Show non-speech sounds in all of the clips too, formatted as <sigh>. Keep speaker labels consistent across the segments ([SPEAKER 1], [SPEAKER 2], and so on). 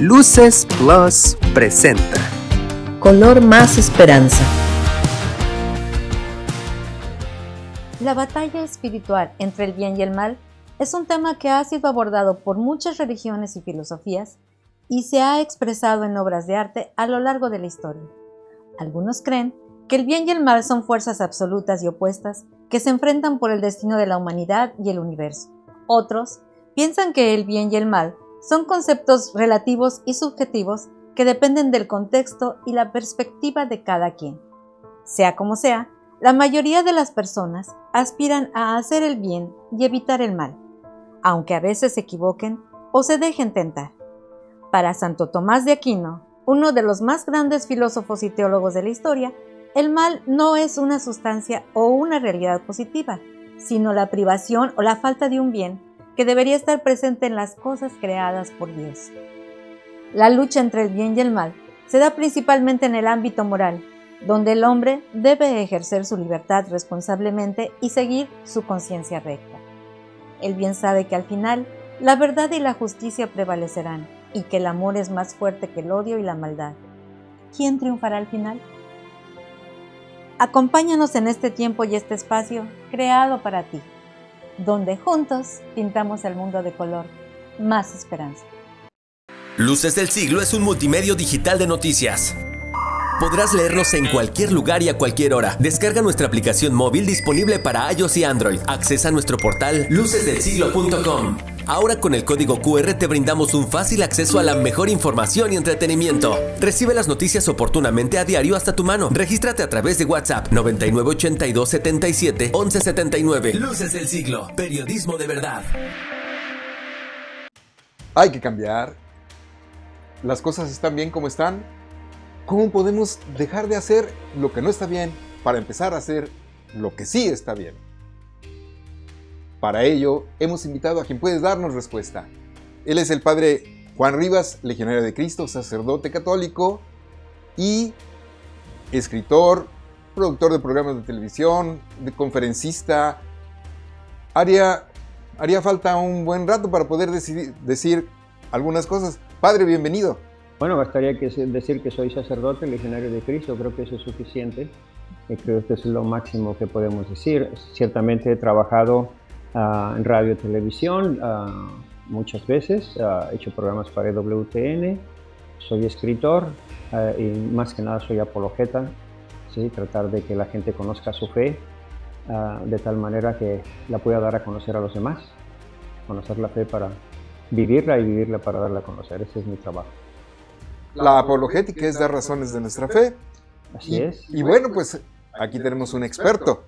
[SPEAKER 1] Luces Plus presenta
[SPEAKER 2] Color más esperanza.
[SPEAKER 3] La batalla espiritual entre el bien y el mal es un tema que ha sido abordado por muchas religiones y filosofías y se ha expresado en obras de arte a lo largo de la historia. Algunos creen que el bien y el mal son fuerzas absolutas y opuestas que se enfrentan por el destino de la humanidad y el universo. Otros piensan que el bien y el mal son conceptos relativos y subjetivos que dependen del contexto y la perspectiva de cada quien. Sea como sea, la mayoría de las personas aspiran a hacer el bien y evitar el mal, aunque a veces se equivoquen o se dejen tentar. Para Santo Tomás de Aquino, uno de los más grandes filósofos y teólogos de la historia, el mal no es una sustancia o una realidad positiva, sino la privación o la falta de un bien que debería estar presente en las cosas creadas por Dios. La lucha entre el bien y el mal se da principalmente en el ámbito moral, donde el hombre debe ejercer su libertad responsablemente y seguir su conciencia recta. El bien sabe que al final la verdad y la justicia prevalecerán y que el amor es más fuerte que el odio y la maldad. ¿Quién triunfará al final? Acompáñanos en este tiempo y este espacio creado para ti donde juntos pintamos el mundo de color. Más esperanza.
[SPEAKER 4] Luces del Siglo es un multimedio digital de noticias. Podrás leernos en cualquier lugar y a cualquier hora. Descarga nuestra aplicación móvil disponible para iOS y Android. Accesa a nuestro portal lucesdelsiglo.com. Ahora con el código QR te brindamos un fácil acceso a la mejor información y entretenimiento. Recibe las noticias oportunamente a diario hasta tu mano. Regístrate a través de WhatsApp 9982 77 1179. Luces del siglo, periodismo de verdad.
[SPEAKER 5] Hay que cambiar. Las cosas están bien como están. ¿Cómo podemos dejar de hacer lo que no está bien para empezar a hacer lo que sí está bien? Para ello, hemos invitado a quien puede darnos respuesta. Él es el padre Juan Rivas, legionario de Cristo, sacerdote católico y escritor, productor de programas de televisión, conferencista. Haría, haría falta un buen rato para poder decir algunas cosas. Padre, bienvenido.
[SPEAKER 6] Bueno, bastaría que decir que soy sacerdote, legionario de Cristo, creo que eso es suficiente. Creo que eso es lo máximo que podemos decir. Ciertamente he trabajado Ah, en radio y televisión ah, muchas veces, ah, he hecho programas para WTN, soy escritor y más que nada soy apologeta, ¿sí? tratar de que la gente conozca su fe de tal manera que la pueda dar a conocer a los demás, conocer la fe para vivirla y vivirla para darla a conocer, ese es mi trabajo.
[SPEAKER 5] La apologética es dar razones de nuestra fe.
[SPEAKER 6] Así es.
[SPEAKER 5] Y bueno, pues aquí tenemos un experto.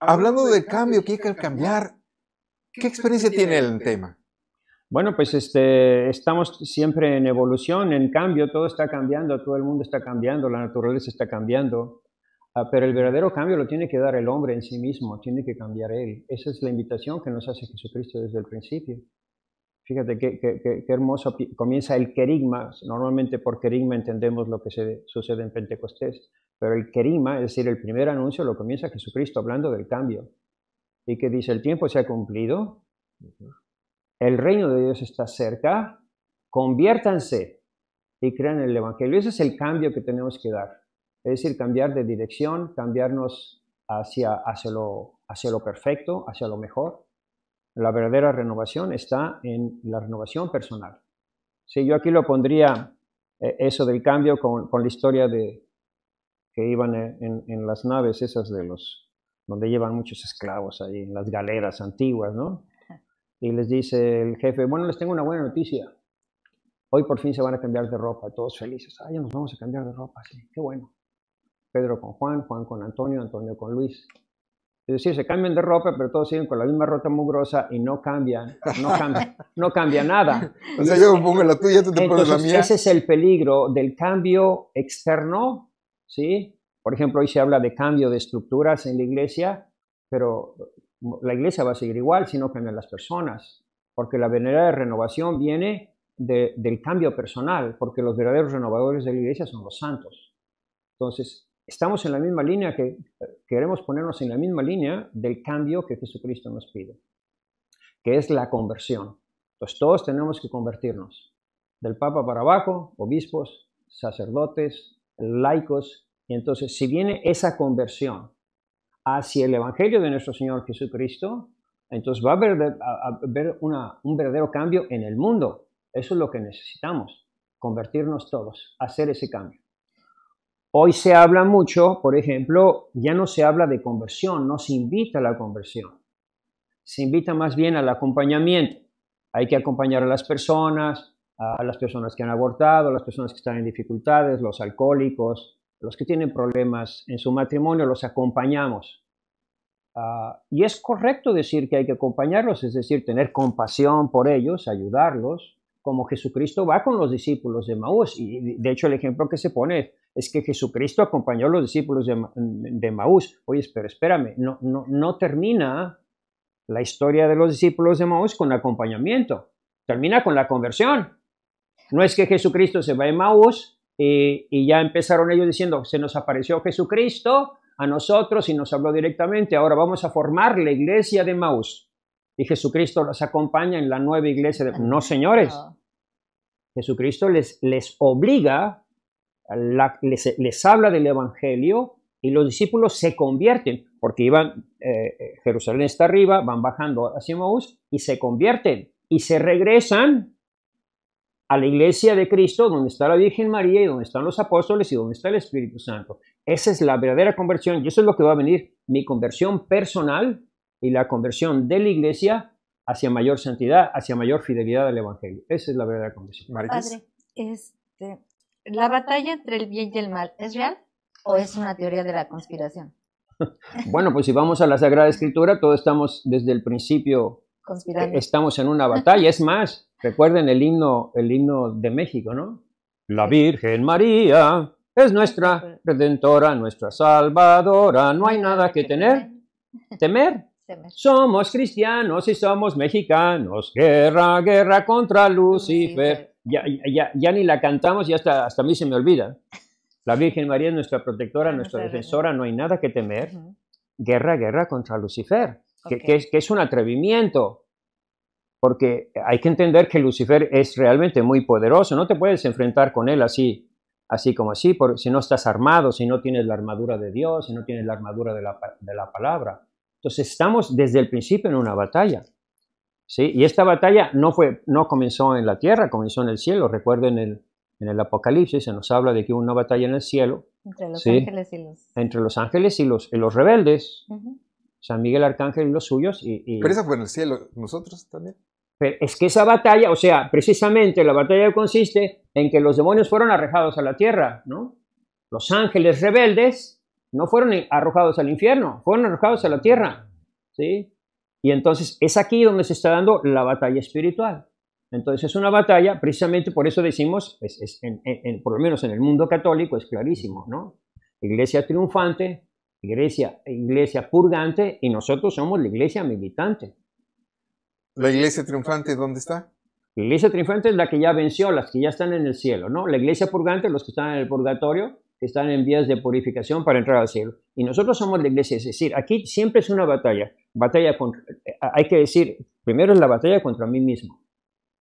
[SPEAKER 5] Hablando del cambio, que hay que cambiar, ¿qué experiencia tiene el tema?
[SPEAKER 6] Bueno, pues este, estamos siempre en evolución, en cambio, todo está cambiando, todo el mundo está cambiando, la naturaleza está cambiando, ah, pero el verdadero cambio lo tiene que dar el hombre en sí mismo, tiene que cambiar él. Esa es la invitación que nos hace Jesucristo desde el principio. Fíjate qué, hermoso comienza el querigma. Normalmente por querigma entendemos lo que se, sucede en Pentecostés. Pero el querima, es decir, el primer anuncio, lo comienza Jesucristo hablando del cambio. Y que dice, el tiempo se ha cumplido, el reino de Dios está cerca, conviértanse y crean el Evangelio. Ese es el cambio que tenemos que dar. Es decir, cambiar de dirección, cambiarnos hacia, hacia, lo, hacia lo perfecto, hacia lo mejor. La verdadera renovación está en la renovación personal. Si yo aquí lo pondría, eh, eso del cambio con, con la historia de, que iban en, las naves esas de los, donde llevan muchos esclavos ahí, en las galeras antiguas, ¿no? Y les dice el jefe, bueno, les tengo una buena noticia. Hoy por fin se van a cambiar de ropa, todos felices. Ah, ya nos vamos a cambiar de ropa, sí, qué bueno. Pedro con Juan, Juan con Antonio, Antonio con Luis. Es decir, se cambian de ropa, pero todos siguen con la misma ropa mugrosa y no cambian, no cambia, no cambia nada. <laughs>
[SPEAKER 5] O sea, yo pongo la tuya, tú te pones la mía.
[SPEAKER 6] Ese es el peligro del cambio externo ¿sí? Por ejemplo, hoy se habla de cambio de estructuras en la iglesia, pero la iglesia va a seguir igual si no cambian las personas, porque la verdadera renovación viene del cambio personal, porque los verdaderos renovadores de la iglesia son los santos. Entonces, estamos en la misma línea que queremos ponernos en la misma línea del cambio que Jesucristo nos pide, que es la conversión. Entonces todos tenemos que convertirnos, del Papa para abajo, obispos, sacerdotes, laicos, y entonces si viene esa conversión hacia el Evangelio de nuestro Señor Jesucristo, entonces va a haber, un verdadero cambio en el mundo. Eso es lo que necesitamos, convertirnos todos, hacer ese cambio. Hoy se habla mucho, por ejemplo, ya no se habla de conversión, no se invita a la conversión. Se invita más bien al acompañamiento. Hay que acompañar a las personas, a las personas que han abortado, a las personas que están en dificultades, los alcohólicos, los que tienen problemas en su matrimonio, los acompañamos. Ah, y es correcto decir que hay que acompañarlos, es decir, tener compasión por ellos, ayudarlos, como Jesucristo va con los discípulos de Maús. Y de hecho el ejemplo que se pone es que Jesucristo acompañó a los discípulos de, de Maús. Oye, pero espérame, no, no, no termina la historia de los discípulos de Maús con acompañamiento, termina con la conversión. No es que Jesucristo se va a Maús y, y ya empezaron ellos diciendo, se nos apareció Jesucristo a nosotros y nos habló directamente, ahora vamos a formar la iglesia de Maús y Jesucristo los acompaña en la nueva iglesia. De... No, señores. Jesucristo les, les obliga, les, les, habla del Evangelio y los discípulos se convierten, porque iban, eh, Jerusalén está arriba, van bajando hacia Maús y se convierten y se regresan a la iglesia de Cristo, donde está la Virgen María y donde están los apóstoles y donde está el Espíritu Santo. Esa es la verdadera conversión y eso es lo que va a venir, mi conversión personal y la conversión de la iglesia hacia mayor santidad, hacia mayor fidelidad al Evangelio. Esa es la verdadera conversión.
[SPEAKER 3] Padre, este, ¿la batalla entre el bien y el mal es real o es una teoría de la conspiración? <laughs>
[SPEAKER 6] bueno, pues si vamos a la Sagrada Escritura, todos estamos desde el principio, Conspirando. estamos en una batalla. Es más, recuerden el himno, el himno de México, ¿no? La Virgen María es nuestra redentora, nuestra salvadora, no hay nada que tener, <laughs> temer. Somos cristianos y somos mexicanos. Guerra, guerra contra Lucifer. Ya, ya, ya ni la cantamos y hasta, hasta a mí se me olvida. La Virgen María es nuestra protectora, nuestra defensora, no hay nada que temer. Guerra, guerra contra Lucifer, que, que, es, que es un atrevimiento porque hay que entender que Lucifer es realmente muy poderoso, no te puedes enfrentar con él así, así como así, por, si no estás armado, si no tienes la armadura de Dios, si no tienes la armadura de la, de la palabra. Entonces estamos desde el principio en una batalla. ¿Sí? Y esta batalla no, fue, no comenzó en la tierra, comenzó en el cielo. Recuerden el, en el Apocalipsis se nos habla de que hubo una batalla en el cielo.
[SPEAKER 3] Entre los ángeles y los...
[SPEAKER 6] Entre los ángeles y los, los rebeldes. San Miguel Arcángel y los suyos. Y,
[SPEAKER 5] Pero esa fue en el cielo, nosotros también.
[SPEAKER 6] Pero es que esa batalla, o sea, precisamente la batalla consiste en que los demonios fueron arrojados a la tierra, ¿no? Los ángeles rebeldes no fueron arrojados al infierno, fueron arrojados a la tierra. ¿sí? Y entonces es aquí donde se está dando la batalla espiritual. Entonces es una batalla, precisamente por eso decimos, es, por lo menos en el mundo católico es clarísimo, ¿no? Iglesia triunfante, iglesia, iglesia purgante y nosotros somos la iglesia militante.
[SPEAKER 5] ¿La iglesia triunfante dónde está?
[SPEAKER 6] La iglesia triunfante es la que ya venció, las que ya están en el cielo, ¿no? La iglesia purgante, los que están en el purgatorio, que están en vías de purificación para entrar al cielo. Y nosotros somos la iglesia, es decir, aquí siempre es una batalla. Batalla contra, eh, hay que decir, primero es la batalla contra mí mismo.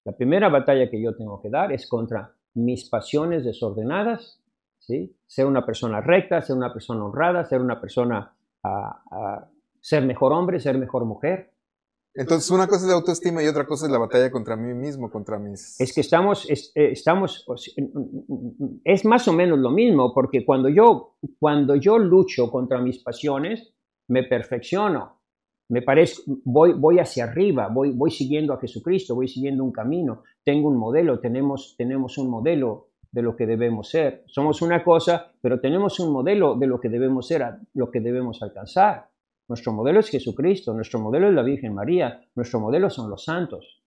[SPEAKER 6] La primera batalla que yo tengo que dar es contra mis pasiones desordenadas, ¿sí? ser una persona recta, ser una persona honrada, ser una persona, a, a ser mejor hombre, ser mejor mujer.
[SPEAKER 5] Entonces, una cosa es la autoestima y otra cosa es la batalla contra mí mismo, contra mis...
[SPEAKER 6] Es que estamos, eh, estamos, es más o menos lo mismo, porque cuando yo, cuando yo lucho contra mis pasiones, me perfecciono, me parece, voy, voy hacia arriba, voy, voy siguiendo a Jesucristo, voy siguiendo un camino, tengo un modelo, tenemos, tenemos un modelo de lo que debemos ser. Somos una cosa, pero tenemos un modelo de lo que debemos ser, lo que debemos alcanzar. Nuestro modelo es Jesucristo, nuestro modelo es la Virgen María, nuestro modelo son los santos.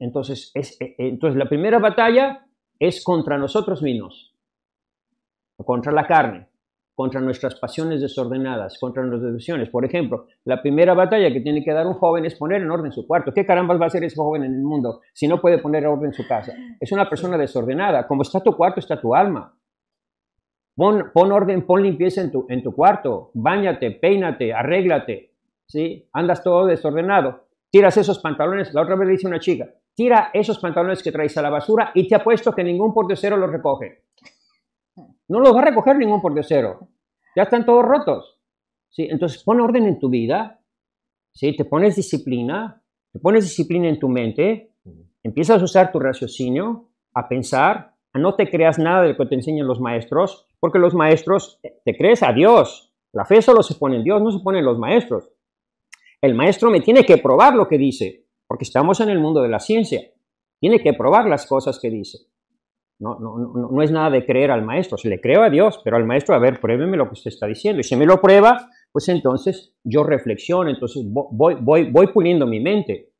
[SPEAKER 6] Entonces, es, eh, eh, entonces, la primera batalla es contra nosotros mismos, contra la carne, contra nuestras pasiones desordenadas, contra nuestras deducciones. Por ejemplo, la primera batalla que tiene que dar un joven es poner en orden su cuarto. ¿Qué carambas va a hacer ese joven en el mundo si no puede poner en orden su casa? Es una persona desordenada. Como está tu cuarto, está tu alma. Pon, orden, pon limpieza en tu, en tu cuarto, bañate, peínate, arréglate, ¿sí? Andas todo desordenado. Tiras esos pantalones, la otra vez le dice una chica, tira esos pantalones que traes a la basura y te apuesto que ningún pordiosero los recoge. No los va a recoger ningún pordiosero. Ya están todos rotos. ¿Sí? Entonces, pon orden en tu vida. ¿Sí? Te pones disciplina. Te pones disciplina en tu mente. Empiezas a usar tu raciocinio, a pensar. A no te creas nada de lo que te enseñan los maestros, porque los maestros, te crees a Dios. La fe solo se pone en Dios, no se pone en los maestros. El maestro me tiene que probar lo que dice porque estamos en el mundo de la ciencia. Tiene que probar las cosas que dice. No, no, no, es nada de creer al maestro, se le creo a Dios, pero al maestro, a ver, pruébeme lo que usted está diciendo. Y si me lo prueba, pues entonces yo reflexiono, entonces voy, voy, voy puliendo mi mente,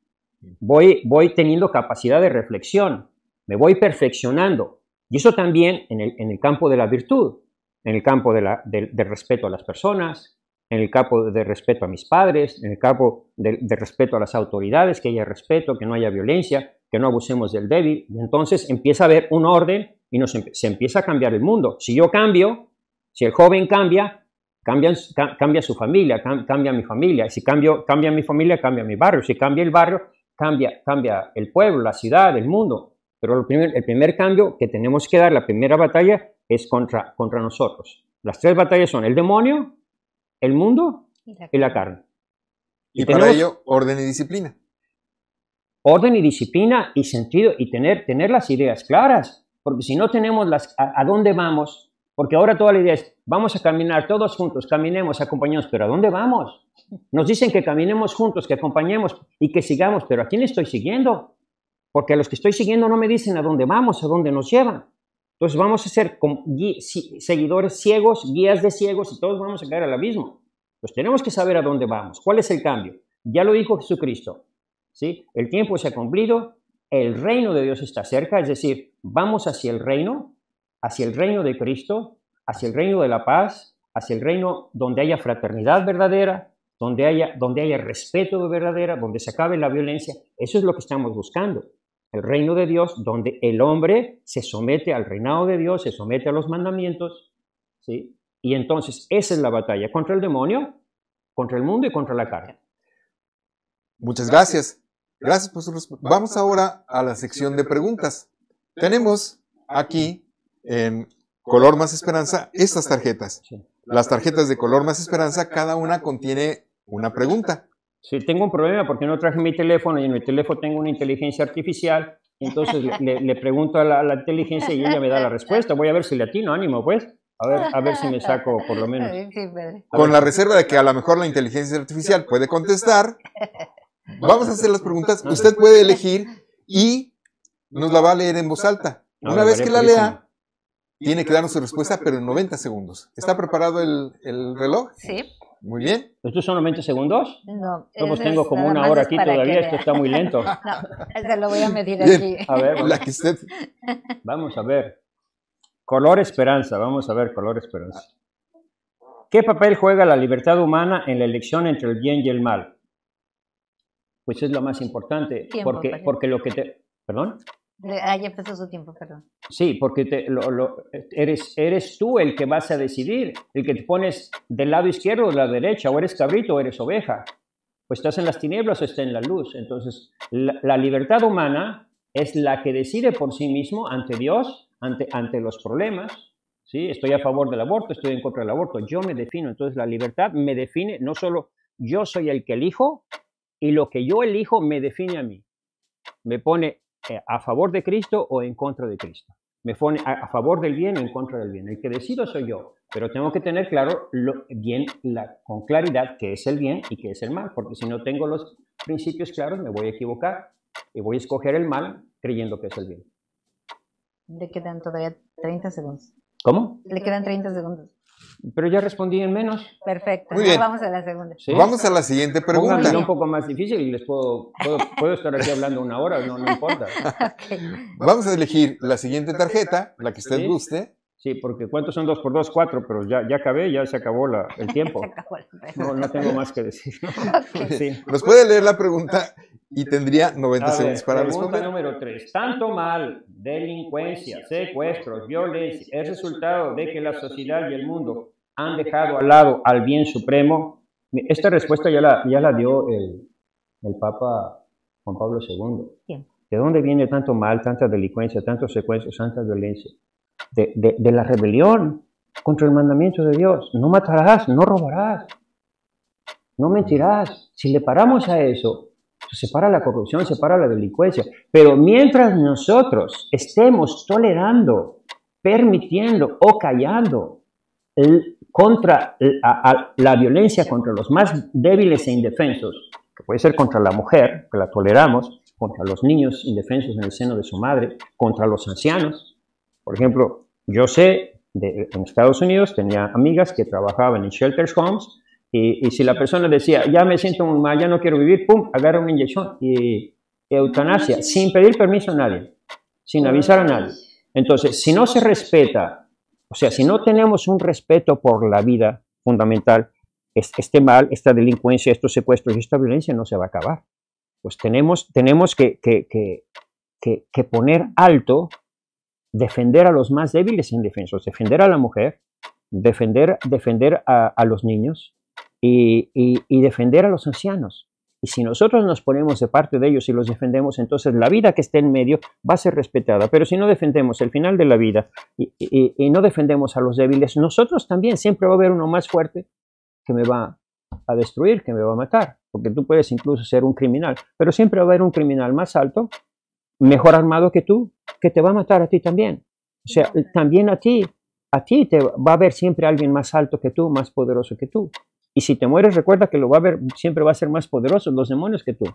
[SPEAKER 6] voy, voy teniendo capacidad de reflexión, me voy perfeccionando. Y eso también en el, en el campo de la virtud, en el campo de del respeto a las personas, en el campo de respeto a mis padres, en el campo de, respeto a las autoridades, que haya respeto, que no haya violencia, que no abusemos del débil. Y entonces empieza a haber un orden y nos, se empieza a cambiar el mundo. Si yo cambio, si el joven cambia, cambia, cambia su familia, cambia mi familia. Si cambio, cambia mi familia, cambia mi barrio. Si cambia el barrio, cambia, cambia el pueblo, la ciudad, el mundo. Pero el primer, el primer cambio que tenemos que dar, la primera batalla, es contra, contra nosotros. Las tres batallas son el demonio, el mundo y la, carne.
[SPEAKER 5] Y, para ello, orden y disciplina.
[SPEAKER 6] Orden y disciplina y sentido y tener, tener las ideas claras, porque si no tenemos las, a, dónde vamos, porque ahora toda la idea es, vamos a caminar todos juntos, caminemos, acompañemos, pero ¿a dónde vamos? Nos dicen que caminemos juntos, que acompañemos y que sigamos, pero ¿a quién estoy siguiendo? Porque a los que estoy siguiendo no me dicen a dónde vamos, a dónde nos llevan. Entonces vamos a ser seguidores ciegos, guías de ciegos y todos vamos a caer al abismo. Pues tenemos que saber a dónde vamos. ¿Cuál es el cambio? Ya lo dijo Jesucristo. ¿Sí? El tiempo se ha cumplido, el reino de Dios está cerca, es decir, vamos hacia el reino, hacia el reino de Cristo, hacia el reino de la paz, hacia el reino donde haya fraternidad verdadera, donde haya, donde haya respeto verdadera, donde se acabe la violencia. Eso es lo que estamos buscando el reino de Dios, donde el hombre se somete al reinado de Dios, se somete a los mandamientos, ¿sí? Y entonces esa es la batalla contra el demonio, contra el mundo y contra la carne.
[SPEAKER 5] Muchas gracias. Gracias por su respuesta. Vamos ahora a la sección de preguntas. Tenemos aquí en color más esperanza estas tarjetas. Las tarjetas de color más esperanza, cada una contiene una pregunta.
[SPEAKER 6] Si tengo un problema porque no traje mi teléfono y en mi teléfono tengo una inteligencia artificial, entonces le, pregunto a la, inteligencia y ella me da la respuesta. Voy a ver si le atino, ánimo, pues. A ver, a ver si me saco por lo menos.
[SPEAKER 5] Con la reserva de que a lo mejor la inteligencia artificial puede contestar, vamos a hacer las preguntas. Usted puede elegir y nos la va a leer en voz alta. Una vez que la lea, tiene que darnos su respuesta, pero en 90 segundos. ¿Está preparado el, el reloj?
[SPEAKER 3] Sí.
[SPEAKER 5] Muy bien.
[SPEAKER 6] ¿Estos son 90 segundos?
[SPEAKER 3] No.
[SPEAKER 6] Pues tengo como una hora aquí todavía, esto está muy lento. <laughs>
[SPEAKER 3] no, se lo voy a medir aquí.
[SPEAKER 6] A ver,
[SPEAKER 5] la que usted...
[SPEAKER 6] vamos a ver. Color esperanza, vamos a ver, color esperanza. ¿Qué papel juega la libertad humana en la elección entre el bien y el mal? Pues es lo más importante, porque, porque lo que te... ¿Perdón?
[SPEAKER 3] Ah, ya empezó su tiempo, perdón.
[SPEAKER 6] Sí, porque te, lo, eres, eres tú el que vas a decidir, el que te pones del lado izquierdo o de la derecha, o eres cabrito o eres oveja, o estás en las tinieblas o estás en la luz. Entonces, la, libertad humana es la que decide por sí mismo ante Dios, ante, ante los problemas. ¿sí? Estoy a favor del aborto, estoy en contra del aborto, yo me defino. Entonces, la libertad me define, no solo yo soy el que elijo, y lo que yo elijo me define a mí. Me pone eh, a favor de Cristo o en contra de Cristo. Me pone a, favor del bien o en contra del bien. El que decido soy yo, pero tengo que tener claro lo, bien, la, con claridad, qué es el bien y qué es el mal, porque si no tengo los principios claros me voy a equivocar y voy a escoger el mal creyendo que es el bien.
[SPEAKER 3] Le quedan todavía 30 segundos.
[SPEAKER 6] ¿Cómo?
[SPEAKER 3] Le quedan 30 segundos.
[SPEAKER 6] Pero ya respondí en menos.
[SPEAKER 3] Perfecto. Vamos a la segunda.
[SPEAKER 5] Vamos a la siguiente pregunta.
[SPEAKER 6] Pónganme un poco más difícil y les puedo, puedo, estar aquí hablando una hora, no, no importa. <laughs>
[SPEAKER 5] Vamos a elegir la siguiente tarjeta, la que usted guste.
[SPEAKER 6] Sí, porque ¿cuántos son dos por dos? Cuatro, pero ya, ya acabé, ya se acabó la, el <laughs> tiempo. No, no tengo más que decir. <laughs>
[SPEAKER 5] Sí. ¿Nos puede leer la pregunta y tendría 90 segundos para
[SPEAKER 6] pregunta
[SPEAKER 5] responder.
[SPEAKER 6] número 3. Tanto mal, delincuencia, secuestros, violencia, es resultado de que la sociedad y el mundo han dejado al lado al bien supremo. Esta respuesta ya la, ya la dio el, el Papa Juan Pablo II. ¿De dónde viene tanto mal, tanta delincuencia, tantos secuestros, tanta violencia? De, de la rebelión contra el mandamiento de Dios. No matarás, no robarás, no mentirás. Si le paramos a eso, se para la corrupción, se para la delincuencia. Pero mientras nosotros estemos tolerando, permitiendo o callando contra la violencia contra los más débiles e indefensos, que puede ser contra la mujer, que la toleramos, contra los niños indefensos en el seno de su madre, contra los ancianos. Por ejemplo, yo sé, de, en Estados Unidos tenía amigas que trabajaban en shelters homes y, si la persona decía, ya me siento muy mal, ya no quiero vivir, pum, agarra una inyección y, eutanasia, sin pedir permiso a nadie, sin avisar a nadie. Entonces, si no se respeta, o sea, si no tenemos un respeto por la vida fundamental, este mal, esta delincuencia, estos secuestros y esta violencia no se va a acabar. Pues tenemos, tenemos que, que, que, poner alto, defender a los más débiles indefensos, defender a la mujer, defender, defender a, los niños, y, defender a los ancianos. Y si nosotros nos ponemos de parte de ellos y los defendemos, entonces la vida que esté en medio va a ser respetada. Pero si no defendemos el final de la vida y, no defendemos a los débiles, nosotros también siempre va a haber uno más fuerte que me va a destruir, que me va a matar. Porque tú puedes incluso ser un criminal, pero siempre va a haber un criminal más alto, mejor armado que tú, que te va a matar a ti también. O sea, también a ti, a ti te va a haber siempre alguien más alto que tú, más poderoso que tú. Y si te mueres, recuerda que lo va a ver, siempre va a ser más poderoso los demonios que tú.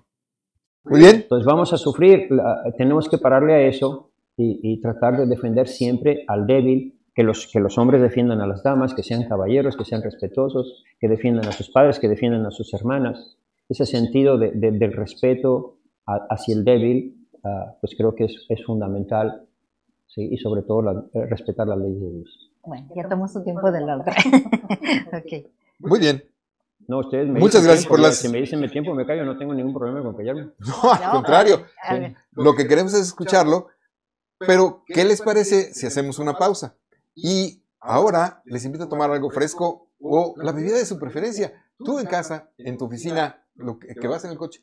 [SPEAKER 5] Muy bien.
[SPEAKER 6] Entonces vamos a sufrir, tenemos que pararle a eso y, tratar de defender siempre al débil, que los, que los hombres defiendan a las damas, que sean caballeros, que sean respetuosos, que defiendan a sus padres, que defiendan a sus hermanas. Ese sentido de, del respeto hacia el débil, ah, pues creo que es, es fundamental ¿sí? y sobre todo respetar la ley de Dios.
[SPEAKER 3] Bueno, ya tomó su tiempo de la <laughs> okay.
[SPEAKER 5] Muy bien.
[SPEAKER 6] No, ustedes me
[SPEAKER 5] Muchas gracias por las...
[SPEAKER 6] Si me dicen mi tiempo, me callo, no tengo ningún problema con callarme. <laughs>
[SPEAKER 5] No, al contrario. Lo que queremos es escucharlo, pero ¿qué les parece si hacemos una pausa? Y ahora les invito a tomar algo fresco o la bebida de su preferencia. Tú en casa, en tu oficina, lo que, vas en el coche,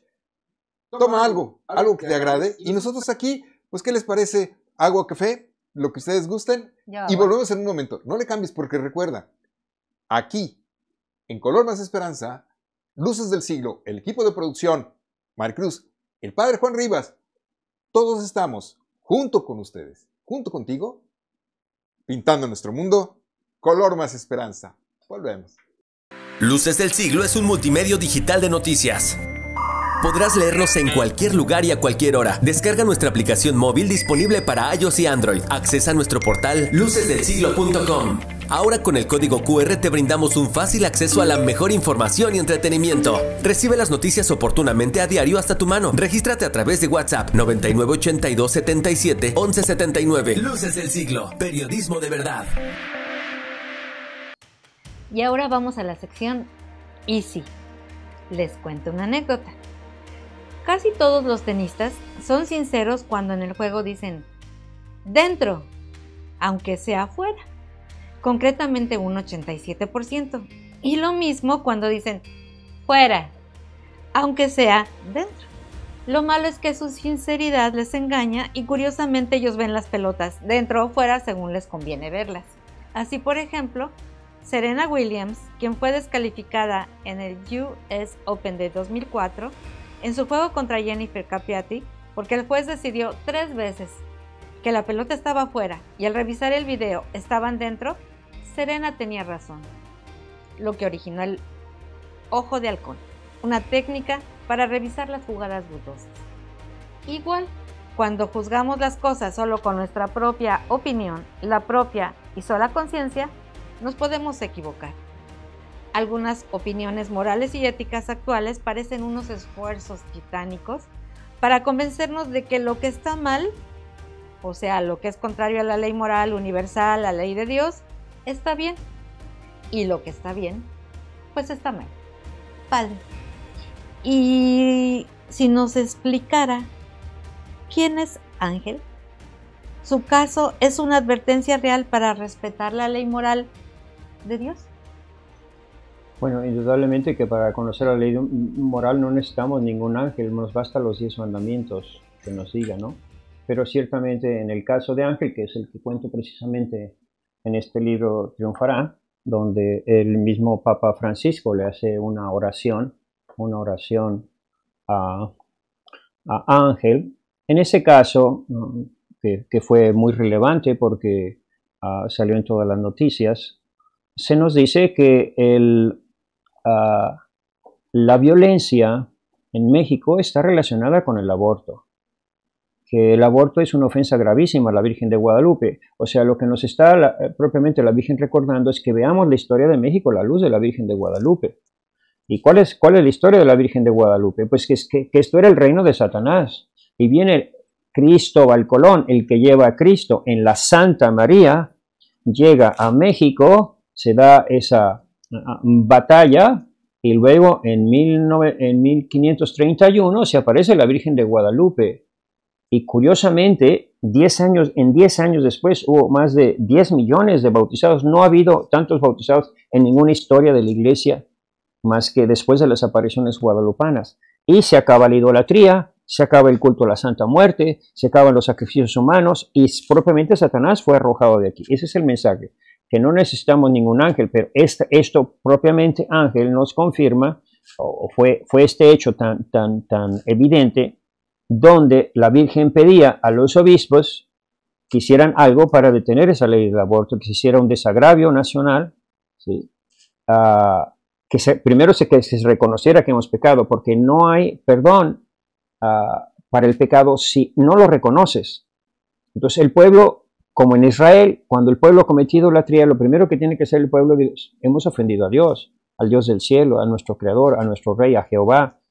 [SPEAKER 5] toma algo, algo que te agrade. Y nosotros aquí, pues, ¿qué les parece? Agua, café, lo que ustedes gusten. Y volvemos en un momento. No le cambies porque recuerda, aquí en Color Más Esperanza, Luces del Siglo, el equipo de producción, Maricruz, el padre Juan Rivas, todos estamos junto con ustedes, junto contigo, pintando nuestro mundo, Color Más Esperanza. Volvemos.
[SPEAKER 4] Luces del Siglo es un multimedio digital de noticias. Podrás leernos en cualquier lugar y a cualquier hora. Descarga nuestra aplicación móvil disponible para iOS y Android. Accesa a nuestro portal lucesdelsiglo.com. Ahora con el código QR te brindamos un fácil acceso a la mejor información y entretenimiento. Recibe las noticias oportunamente a diario hasta tu mano. Regístrate a través de WhatsApp 9982 77 1179. Luces del siglo, periodismo de verdad.
[SPEAKER 3] Y ahora vamos a la sección Easy. Les cuento una anécdota. Casi todos los tenistas son sinceros cuando en el juego dicen dentro, aunque sea afuera concretamente un 87%. Y lo mismo cuando dicen fuera, aunque sea dentro. Lo malo es que su sinceridad les engaña y curiosamente ellos ven las pelotas dentro o fuera según les conviene verlas. Así por ejemplo, Serena Williams, quien fue descalificada en el US Open de 2004, en su juego contra Jennifer Capiati, porque el juez decidió tres veces que la pelota estaba fuera y al revisar el video estaban dentro, Serena tenía razón, lo que originó el ojo de halcón, una técnica para revisar las jugadas dudosas. Igual, cuando juzgamos las cosas solo con nuestra propia opinión, la propia y sola conciencia, nos podemos equivocar. Algunas opiniones morales y éticas actuales parecen unos esfuerzos titánicos para convencernos de que lo que está mal, o sea, lo que es contrario a la ley moral universal, a la ley de Dios, está bien y lo que está bien, pues está mal. Vale. Y si nos explicara quién es Ángel, su caso es una advertencia real para respetar la ley moral de Dios.
[SPEAKER 6] Bueno, indudablemente que para conocer la ley moral no necesitamos ningún ángel, nos basta los diez mandamientos. que nos diga, ¿no? Pero ciertamente en el caso de Ángel, que es el que cuento precisamente en este libro Triunfará, donde el mismo Papa Francisco le hace una oración, una oración a, Ángel. En ese caso, que, fue muy relevante porque ah, salió en todas las noticias, se nos dice que el, la violencia en México está relacionada con el aborto que el aborto es una ofensa gravísima a la Virgen de Guadalupe. O sea, lo que nos está eh, propiamente la Virgen recordando es que veamos la historia de México la luz de la Virgen de Guadalupe. ¿Y cuál es, cuál es la historia de la Virgen de Guadalupe? Pues que, que, que esto era el reino de Satanás. Y viene Cristóbal Colón, el que lleva a Cristo en la Santa María, llega a México, se da esa batalla y luego en, en 1531 se aparece la Virgen de Guadalupe y curiosamente, años, en 10 años después hubo más de 10 millones de bautizados. No ha habido tantos bautizados en ninguna historia de la iglesia más que después de las apariciones guadalupanas. Y se acaba la idolatría, se acaba el culto a la Santa Muerte, se acaban los sacrificios humanos y propiamente Satanás fue arrojado de aquí. Ese es el mensaje, que no necesitamos ningún ángel, pero esto propiamente ángel nos confirma, o fue, fue este hecho tan, tan, tan evidente, donde la Virgen pedía a los obispos que hicieran algo para detener esa ley del aborto, que se hiciera un desagravio nacional, ah, que primero se, que se reconociera que hemos pecado, porque no hay perdón ah, para el pecado si no lo reconoces. Entonces el pueblo, como en Israel, cuando el pueblo ha cometido la tría, lo primero que tiene que hacer el pueblo es, hemos ofendido a Dios, al Dios del cielo, a nuestro Creador, a nuestro Rey, a Jehová,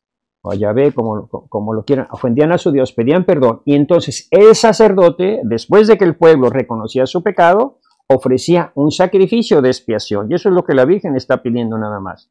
[SPEAKER 6] o a Yahvé, como, como lo quieran, ofendían a su Dios, pedían perdón, y entonces el sacerdote, después de que el pueblo reconocía su pecado, ofrecía un sacrificio de expiación. Y eso es lo que la Virgen está pidiendo nada más.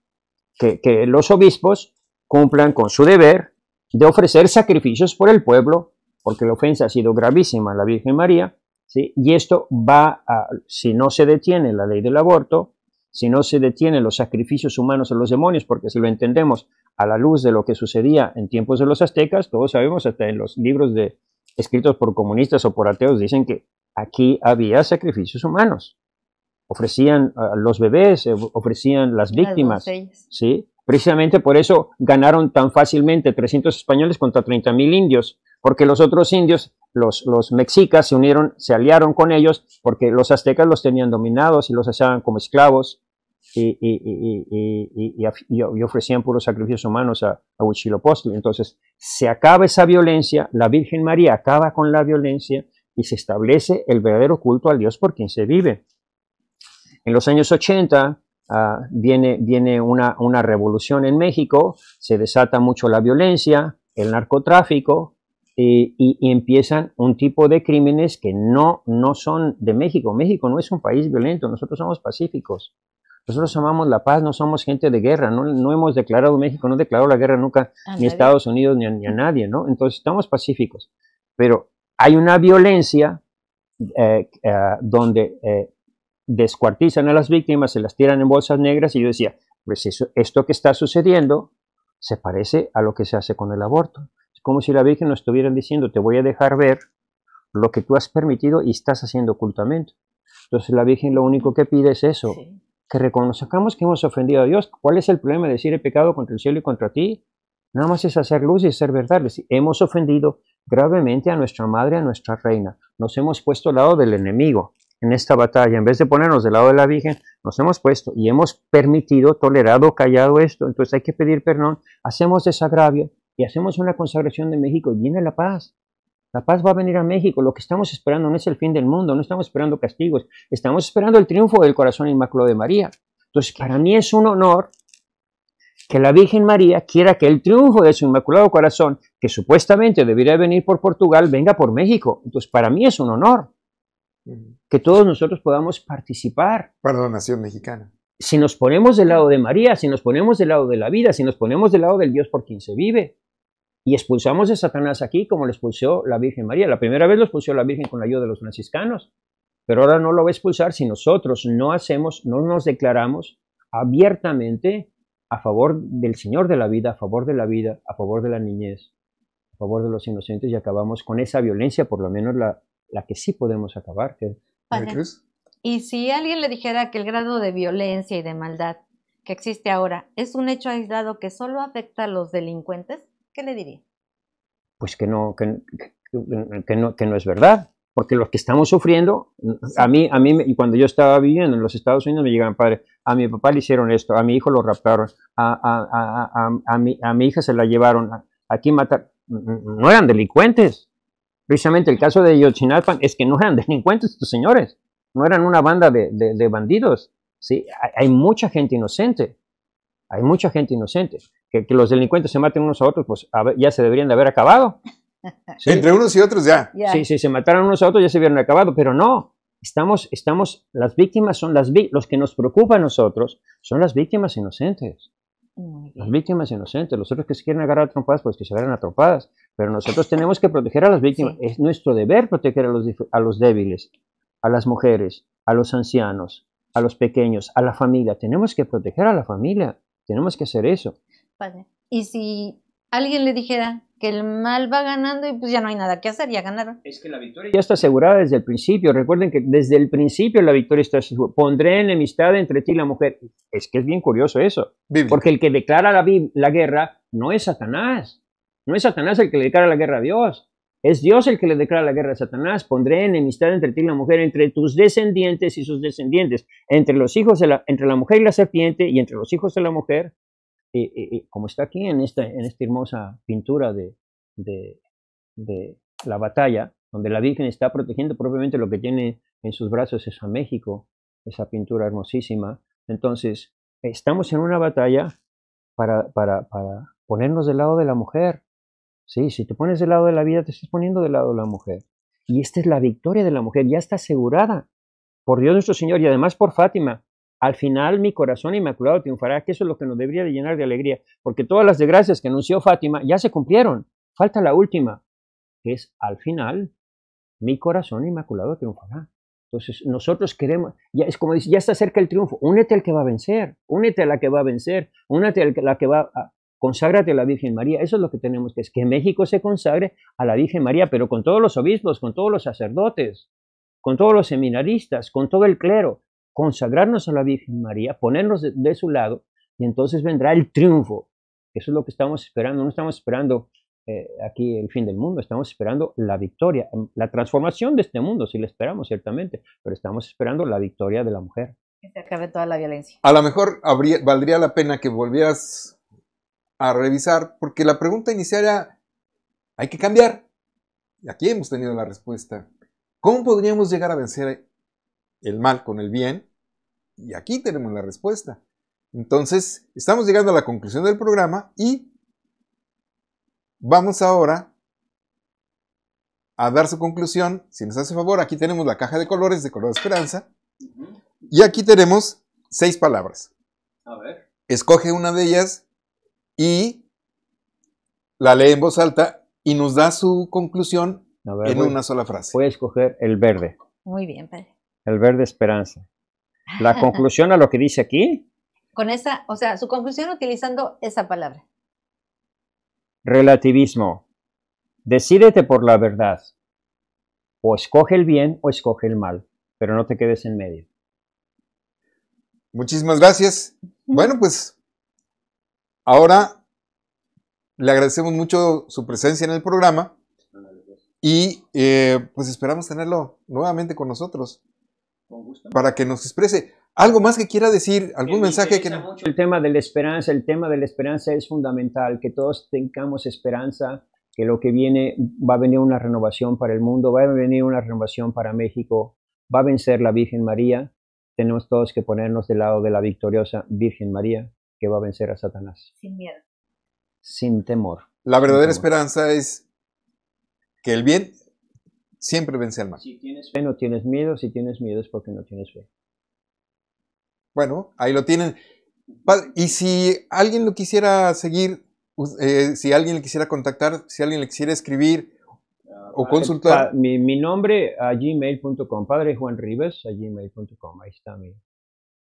[SPEAKER 6] Que, que los obispos cumplan con su deber de ofrecer sacrificios por el pueblo, porque la ofensa ha sido gravísima a la Virgen María, ¿sí? y esto va a, si no se detiene la ley del aborto, si no se detienen los sacrificios humanos a los demonios, porque si lo entendemos a la luz de lo que sucedía en tiempos de los aztecas, todos sabemos, hasta en los libros de, escritos por comunistas o por ateos, dicen que aquí había sacrificios humanos. Ofrecían los bebés, eh, ofrecían las víctimas. ¿sí? Precisamente por eso ganaron tan fácilmente 300 españoles contra 30.000 indios, porque los otros indios, los, los mexicas, se unieron, se aliaron con ellos, porque los aztecas los tenían dominados y los hacían como esclavos y, y, ofrecían puros sacrificios humanos a, a Huitzilopochtli. Entonces, se acaba esa violencia, la Virgen María acaba con la violencia y se establece el verdadero culto al Dios por quien se vive. En los años 80 ah, viene, viene una, una revolución en México, se desata mucho la violencia, el narcotráfico, y, y, empiezan un tipo de crímenes que no, no son de México. México no es un país violento, nosotros somos pacíficos. Nosotros amamos la paz, no somos gente de guerra, no, no hemos declarado México, no declaró la guerra nunca ni a Estados Unidos ni a, nadie, ¿no? Entonces estamos pacíficos. Pero hay una violencia eh, eh, donde eh, descuartizan a las víctimas, se las tiran en bolsas negras y yo decía, pues eso, esto que está sucediendo se parece a lo que se hace con el aborto. Como si la Virgen nos estuviera diciendo, te voy a dejar ver lo que tú has permitido y estás haciendo ocultamente. Entonces la Virgen lo único que pide es eso, que reconozcamos que hemos ofendido a Dios. ¿Cuál es el problema de decir he pecado contra el cielo y contra ti? Nada más es hacer luz y ser verdad. Hemos ofendido gravemente a nuestra madre, a nuestra reina. Nos hemos puesto al lado del enemigo en esta batalla. En vez de ponernos del lado de la Virgen, nos hemos puesto y hemos permitido, tolerado, callado esto. Entonces hay que pedir perdón. Hacemos desagravio y hacemos una consagración de México y viene la paz. La paz va a venir a México. Lo que estamos esperando no es el fin del mundo, no estamos esperando castigos, estamos esperando el triunfo del corazón inmaculado de María. Entonces, para mí es un honor que la Virgen María quiera que el triunfo de su inmaculado corazón, que supuestamente debería venir por Portugal, venga por México. Entonces, para mí es un honor que todos nosotros podamos participar.
[SPEAKER 5] Para la nación mexicana.
[SPEAKER 6] Si nos ponemos del lado de María, si nos ponemos del lado de la vida, si nos ponemos del lado del Dios por quien se vive, y expulsamos a Satanás aquí como lo expulsó la Virgen María. La primera vez lo expulsó la Virgen con la ayuda de los franciscanos, pero ahora no lo va a expulsar si nosotros no hacemos, no nos declaramos abiertamente a favor del Señor de la vida, a favor de la vida, a favor de la niñez, a favor de los inocentes y acabamos con esa violencia, por lo menos la, la que sí podemos acabar. Que,
[SPEAKER 3] Padre? Y si alguien le dijera que el grado de violencia y de maldad que existe ahora es un hecho aislado que solo afecta a los delincuentes, ¿qué le diría?
[SPEAKER 6] pues que no, que, no, que no es verdad. Porque los que estamos sufriendo, a mí, a mí, y cuando yo estaba viviendo en los Estados Unidos me llegaban, padre, a mi papá le hicieron esto, a mi hijo lo raptaron, a, a, a, a, mi, mi hija se la llevaron, aquí matar, no eran delincuentes. Precisamente el caso de Yotzinalpan es que no eran <laughs> delincuentes estos señores, no eran una banda de, de, de bandidos. ¿sí? Hay mucha gente inocente, hay mucha gente inocente. Que, que los delincuentes se maten unos a otros, pues a ver, ya se deberían de haber acabado. <laughs> Sí.
[SPEAKER 5] Entre unos y otros ya.
[SPEAKER 3] Ya.
[SPEAKER 6] Sí, si se mataron unos a otros ya se hubieran acabado, pero no. Estamos, estamos, las víctimas son las vi- los que nos preocupa a nosotros son las víctimas inocentes. Las víctimas inocentes. Los otros que se quieren agarrar a trompadas, pues que se agarren a trompadas. Pero nosotros tenemos que proteger a las víctimas.
[SPEAKER 3] Sí.
[SPEAKER 6] Es nuestro deber proteger a los, a los débiles, a las mujeres, a los ancianos, a los pequeños, a la familia. Tenemos que proteger a la familia. Tenemos que hacer eso.
[SPEAKER 3] Padre. Y si alguien le dijera que el mal va ganando y pues ya no hay nada que hacer, ya ganaron.
[SPEAKER 6] Es que la victoria ya está asegurada desde el principio. Recuerden que desde el principio la victoria está asegurada. Pondré enemistad entre ti y la mujer. Es que es bien curioso eso.
[SPEAKER 5] Biblia.
[SPEAKER 6] Porque el que declara la, la guerra no es Satanás. No es Satanás el que le declara la guerra a Dios. Es Dios el que le declara la guerra a Satanás. Pondré enemistad entre ti y la mujer, entre tus descendientes y sus descendientes, entre los hijos de la, entre la mujer y la serpiente y entre los hijos de la mujer. Como está aquí en esta, en esta hermosa pintura de, de, de la batalla, donde la Virgen está protegiendo propiamente lo que tiene en sus brazos es a México, esa pintura hermosísima. Entonces, estamos en una batalla para, para, para ponernos del lado de la mujer. Sí, si te pones del lado de la vida, te estás poniendo del lado de la mujer. Y esta es la victoria de la mujer, ya está asegurada por Dios nuestro Señor y además por Fátima. Al final mi corazón inmaculado triunfará, que eso es lo que nos debería de llenar de alegría, porque todas las desgracias que anunció Fátima ya se cumplieron. Falta la última, que es al final mi corazón inmaculado triunfará. Entonces nosotros queremos, ya es como dice, ya está cerca el triunfo, únete al que va a vencer, únete a la que va a vencer, únete a la que va a, conságrate a la Virgen María. Eso es lo que tenemos que es que México se consagre a la Virgen María, pero con todos los obispos, con todos los sacerdotes, con todos los seminaristas, con todo el clero, consagrarnos a la Virgen María, ponernos de, de su lado y entonces vendrá el triunfo. Eso es lo que estamos esperando. No estamos esperando eh, aquí el fin del mundo, estamos esperando la victoria, la transformación de este mundo, si la esperamos ciertamente, pero estamos esperando la victoria de la mujer.
[SPEAKER 3] Que se acabe toda la violencia.
[SPEAKER 5] A lo mejor habría, valdría la pena que volvieras a revisar, porque la pregunta inicial era, hay que cambiar. Y aquí hemos tenido la respuesta. ¿Cómo podríamos llegar a vencer el mal con el bien? Y aquí tenemos la respuesta. Entonces, estamos llegando a la conclusión del programa y vamos ahora a dar su conclusión. Si nos hace favor, aquí tenemos la caja de colores de color esperanza. Y aquí tenemos seis palabras.
[SPEAKER 6] A ver.
[SPEAKER 5] Escoge una de ellas y la lee en voz alta y nos da su conclusión
[SPEAKER 6] ver,
[SPEAKER 5] en
[SPEAKER 6] voy,
[SPEAKER 5] una sola frase.
[SPEAKER 6] voy a escoger el verde,
[SPEAKER 3] Muy bien, padre.
[SPEAKER 6] El verde esperanza. La <laughs> conclusión a lo que dice aquí,
[SPEAKER 3] Con esa, o sea, su conclusión utilizando esa palabra.
[SPEAKER 6] relativismo. Decídete por la verdad. O escoge el bien o escoge el mal, pero no te quedes en medio.
[SPEAKER 5] Muchísimas gracias. Bueno, pues ahora le agradecemos mucho su presencia en el programa y eh, pues esperamos tenerlo nuevamente con nosotros para que nos exprese algo más que quiera decir, algún mensaje que... no-
[SPEAKER 6] El tema de la esperanza, el tema de la esperanza es fundamental, que todos tengamos esperanza, que lo que viene va a venir una renovación para el mundo, va a venir una renovación para México, va a vencer la Virgen María. Tenemos todos que ponernos del lado de la victoriosa Virgen María, que va a vencer a Satanás,
[SPEAKER 3] Sin miedo.
[SPEAKER 6] sin temor.
[SPEAKER 5] La verdadera
[SPEAKER 6] temor.
[SPEAKER 5] esperanza es que el bien siempre vence al mal.
[SPEAKER 6] Si tienes fe, no tienes miedo, si tienes miedo es porque no tienes fe.
[SPEAKER 5] Bueno, ahí lo tienen. Y si alguien lo quisiera seguir, eh, si alguien le quisiera contactar, si alguien le quisiera escribir o consultar,
[SPEAKER 6] Pa- mi, mi nombre a gmail.com, Padre Juan Rivas a gmail.com, ahí está mi,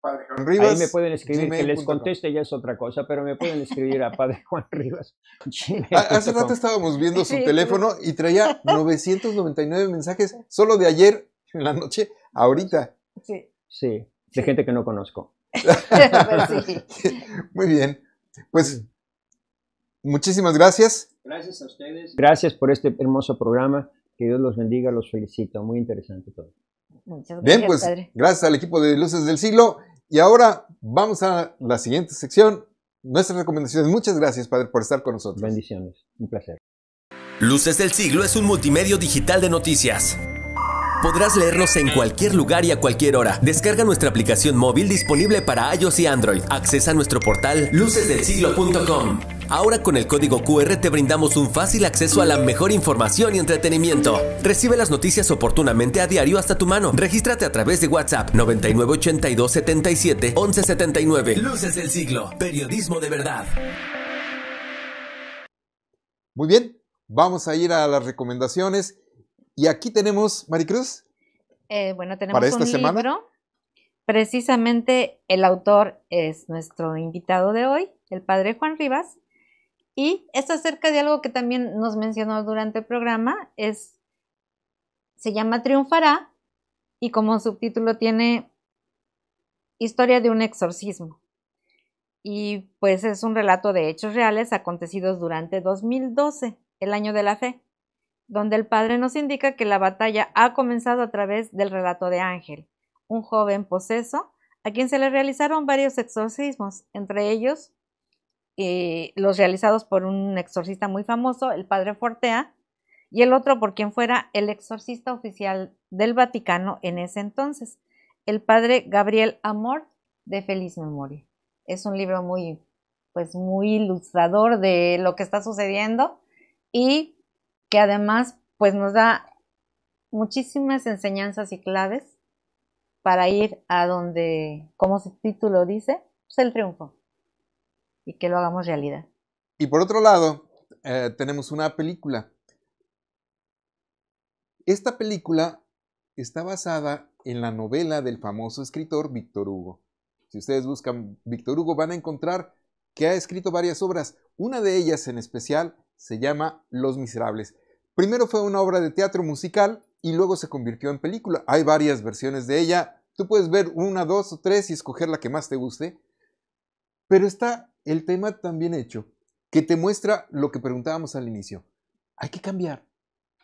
[SPEAKER 5] Padre Juan Rivas.
[SPEAKER 6] Ahí me pueden escribir, que les conteste ya es otra cosa, pero me pueden escribir a Padre Juan Rivas. <laughs>
[SPEAKER 5] Ah, Hace rato estábamos viendo su
[SPEAKER 3] Sí,
[SPEAKER 5] teléfono y traía 999 mensajes solo de ayer en la noche, ahorita.
[SPEAKER 3] Sí.
[SPEAKER 6] Sí, de gente que no conozco. <laughs>
[SPEAKER 3] Pues sí. <laughs>
[SPEAKER 5] Muy bien. Pues muchísimas gracias.
[SPEAKER 6] Gracias a ustedes. Gracias por este hermoso programa. Que Dios los bendiga, los felicito. Muy interesante todo.
[SPEAKER 3] Muchas
[SPEAKER 5] Bien, pues
[SPEAKER 3] padre.
[SPEAKER 5] gracias al equipo de Luces del Siglo. Y ahora vamos a la siguiente sección, nuestras recomendaciones. Muchas gracias, Padre, por estar con nosotros.
[SPEAKER 6] Bendiciones. Un placer.
[SPEAKER 4] Luces del Siglo es un multimedio digital de noticias. Podrás leernos en cualquier lugar y a cualquier hora. Descarga nuestra aplicación móvil disponible para iOS y Android. Accesa a nuestro portal lucesdelsiglo.com. Ahora con el código QR te brindamos un fácil acceso a la mejor información y entretenimiento. Recibe las noticias oportunamente a diario hasta tu mano. Regístrate a través de WhatsApp 9982 77 1179. Luces del Siglo. Periodismo de verdad.
[SPEAKER 5] Muy bien, vamos a ir a las recomendaciones. Y aquí tenemos, Maricruz.
[SPEAKER 3] Eh, bueno, tenemos
[SPEAKER 5] ¿Para esta
[SPEAKER 3] un
[SPEAKER 5] semana?
[SPEAKER 3] libro. Precisamente el autor es nuestro invitado de hoy, el padre Juan Rivas. Y es acerca de algo que también nos mencionó durante el programa. Es, se llama Triunfará y como subtítulo tiene Historia de un exorcismo. Y pues es un relato de hechos reales acontecidos durante 2012, el año de la fe donde el padre nos indica que la batalla ha comenzado a través del relato de Ángel, un joven poseso a quien se le realizaron varios exorcismos, entre ellos eh, los realizados por un exorcista muy famoso, el padre Fortea, y el otro por quien fuera el exorcista oficial del Vaticano en ese entonces, el padre Gabriel Amor de Feliz Memoria. Es un libro muy, pues muy ilustrador de lo que está sucediendo y que además pues nos da muchísimas enseñanzas y claves para ir a donde, como su título dice, pues el triunfo y que lo hagamos realidad.
[SPEAKER 5] Y por otro lado, eh, tenemos una película. Esta película está basada en la novela del famoso escritor Víctor Hugo. Si ustedes buscan Víctor Hugo van a encontrar que ha escrito varias obras. Una de ellas en especial se llama Los Miserables. Primero fue una obra de teatro musical y luego se convirtió en película. Hay varias versiones de ella. Tú puedes ver una, dos o tres y escoger la que más te guste. Pero está el tema también hecho que te muestra lo que preguntábamos al inicio. Hay que cambiar.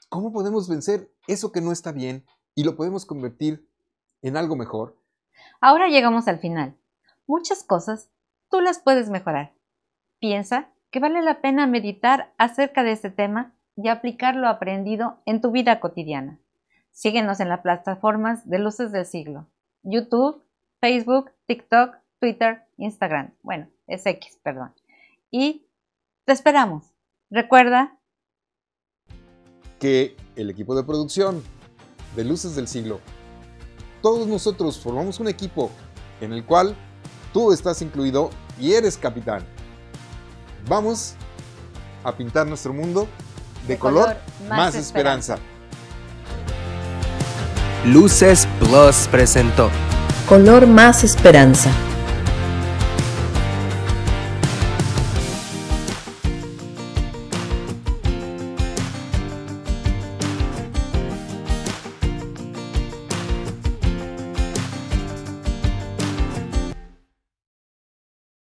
[SPEAKER 5] ¿Cómo podemos vencer eso que no está bien y lo podemos convertir en algo mejor?
[SPEAKER 3] Ahora llegamos al final. Muchas cosas tú las puedes mejorar. Piensa que vale la pena meditar acerca de este tema y aplicar lo aprendido en tu vida cotidiana. Síguenos en las plataformas de Luces del Siglo, YouTube, Facebook, TikTok, Twitter, Instagram. Bueno, es X, perdón. Y te esperamos. Recuerda
[SPEAKER 5] que el equipo de producción de Luces del Siglo, todos nosotros formamos un equipo en el cual tú estás incluido y eres capitán. Vamos a pintar nuestro mundo de,
[SPEAKER 3] De
[SPEAKER 5] color,
[SPEAKER 3] color
[SPEAKER 5] más,
[SPEAKER 3] más
[SPEAKER 5] esperanza.
[SPEAKER 1] Luces Plus presentó
[SPEAKER 2] Color más esperanza.